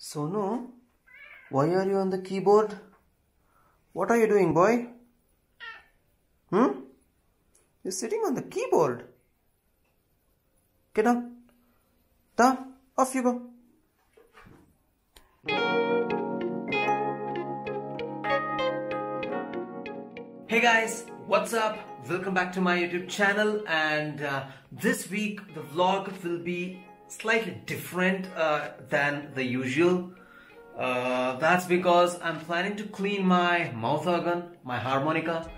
Sonu, why are you on the keyboard? What are you doing, boy? Hmm? You're sitting on the keyboard. Get up. Down. Off you go. Hey guys, what's up? Welcome back to my YouTube channel and uh, this week the vlog will be slightly different uh, than the usual. Uh, that's because I'm planning to clean my mouth organ, my harmonica.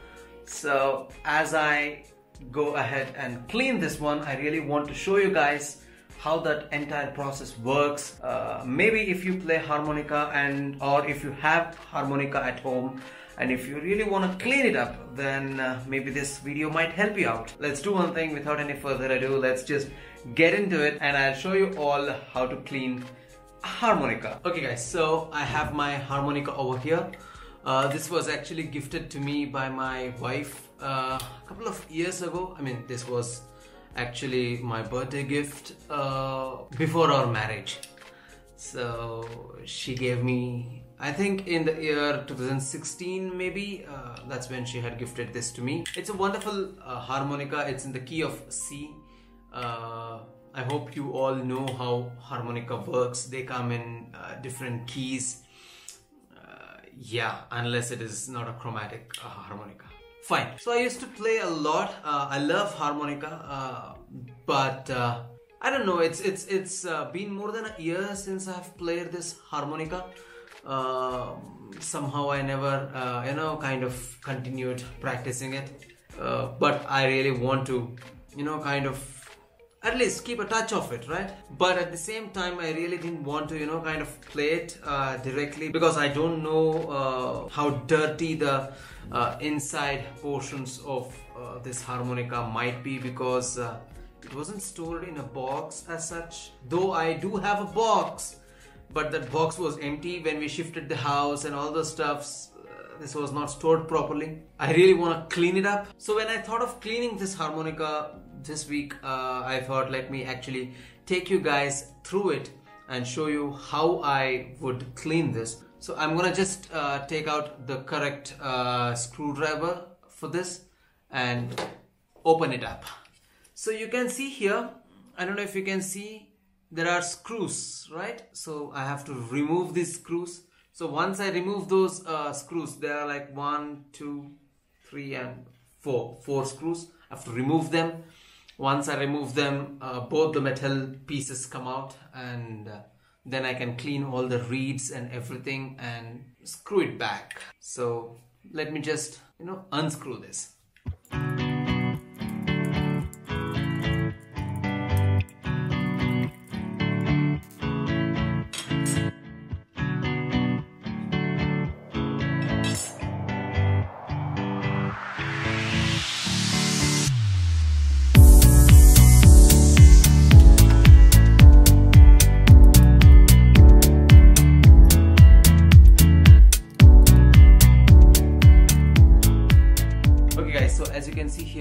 So as I go ahead and clean this one, I really want to show you guys how that entire process works. Uh, maybe if you play harmonica and or if you have harmonica at home and if you really want to clean it up then uh, maybe this video might help you out. Let's do one thing without any further ado. Let's just get into it and I'll show you all how to clean harmonica. Okay guys, so I have my harmonica over here. Uh, this was actually gifted to me by my wife uh, a couple of years ago. I mean, this was actually my birthday gift uh, before our marriage. So she gave me, I think in the year 2016 maybe, uh, that's when she had gifted this to me. It's a wonderful uh, harmonica, it's in the key of C. Uh, I hope you all know how harmonica works. They come in uh, different keys. Uh, yeah, unless it is not a chromatic uh, harmonica. Fine. So I used to play a lot. Uh, I love harmonica, but I don't know. It's it's it's been more than a year since I've played this harmonica. Somehow I never, you know, kind of continued practicing it. But I really want to, you know, kind of at least keep a touch of it right? But at the same time i really didn't want to you know kind of play it uh, directly because i don't know uh, how dirty the uh, inside portions of uh, this harmonica might be because uh, it wasn't stored in a box as such. Though i do have a box but that box was empty when we shifted the house and all those stuffs this was not stored properly i really want to clean it up so when i thought of cleaning this harmonica this week uh, I thought let me actually take you guys through it and show you how I would clean this. So I'm gonna just uh, take out the correct uh, screwdriver for this and open it up. So you can see here, I don't know if you can see, there are screws, right? So I have to remove these screws. So once I remove those uh, screws, there are like one, two, three and four, four screws. I have to remove them. Once I remove them uh, both the metal pieces come out and uh, then I can clean all the reeds and everything and screw it back. So let me just you know unscrew this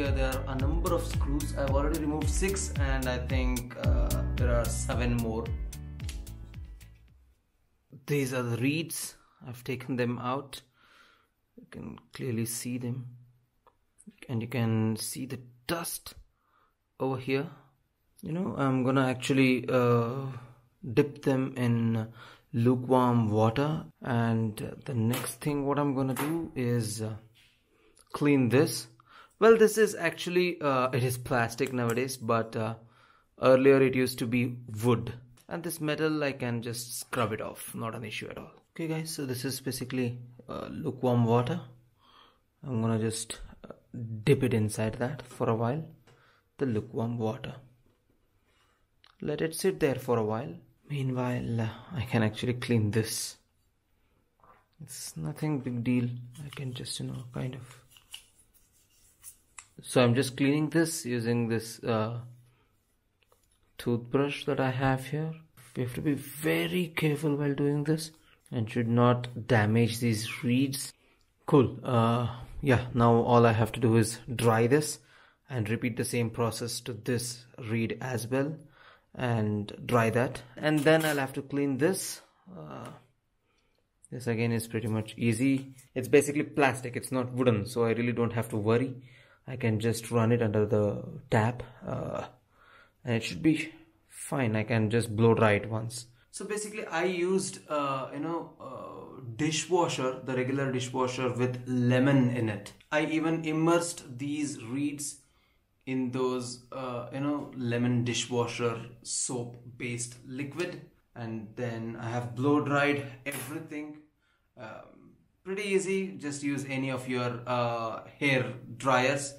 here there are a number of screws. I've already removed six and I think uh, there are seven more. These are the reeds. I've taken them out. You can clearly see them. And you can see the dust over here. You know I'm gonna actually uh, dip them in lukewarm water. And the next thing what I'm gonna do is uh, clean this well this is actually uh, it is plastic nowadays but uh, earlier it used to be wood. And this metal I can just scrub it off not an issue at all. Okay guys so this is basically uh, lukewarm water. I'm gonna just uh, dip it inside that for a while. The lukewarm water. Let it sit there for a while. Meanwhile uh, I can actually clean this. It's nothing big deal. I can just you know kind of so I'm just cleaning this using this uh, toothbrush that I have here. We have to be very careful while doing this and should not damage these reeds. Cool. Uh, yeah now all I have to do is dry this and repeat the same process to this reed as well and dry that. And then I'll have to clean this. Uh, this again is pretty much easy. It's basically plastic. It's not wooden so I really don't have to worry I can just run it under the tap uh, and it should be fine. I can just blow dry it once. So basically I used uh, you know uh, dishwasher the regular dishwasher with lemon in it. I even immersed these reeds in those uh, you know lemon dishwasher soap based liquid and then I have blow dried everything. Um, pretty easy. Just use any of your uh, hair dryers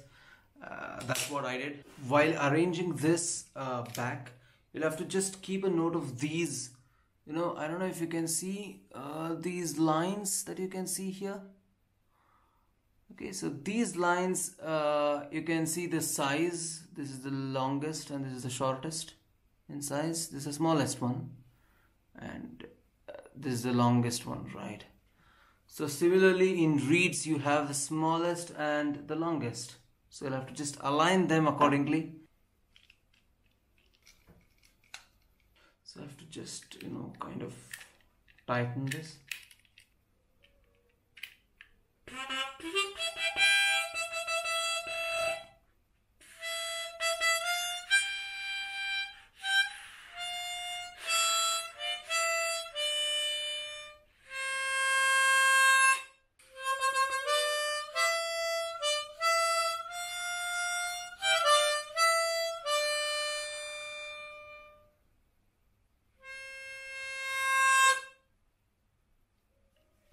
that's what I did. While arranging this uh, back you'll have to just keep a note of these. You know I don't know if you can see uh, these lines that you can see here. Okay so these lines uh, you can see the size. This is the longest and this is the shortest in size. This is the smallest one and uh, this is the longest one right? So similarly in reeds you have the smallest and the longest so you'll have to just align them accordingly. So I have to just you know kind of tighten this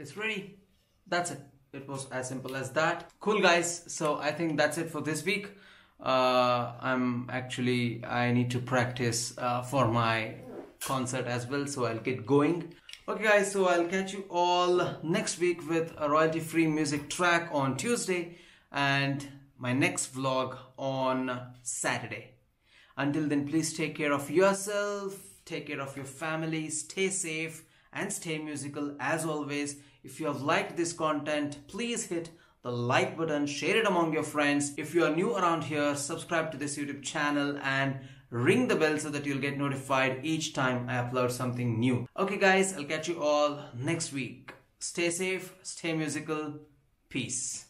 it's ready. That's it. It was as simple as that. Cool guys. So i think that's it for this week. Uh, i'm actually i need to practice uh, for my concert as well so i'll get going. Okay guys so i'll catch you all next week with a royalty free music track on tuesday and my next vlog on saturday. Until then please take care of yourself take care of your family stay safe and stay musical as always if you have liked this content, please hit the like button, share it among your friends. If you are new around here, subscribe to this YouTube channel and ring the bell so that you'll get notified each time I upload something new. Okay guys, I'll catch you all next week. Stay safe, stay musical, peace.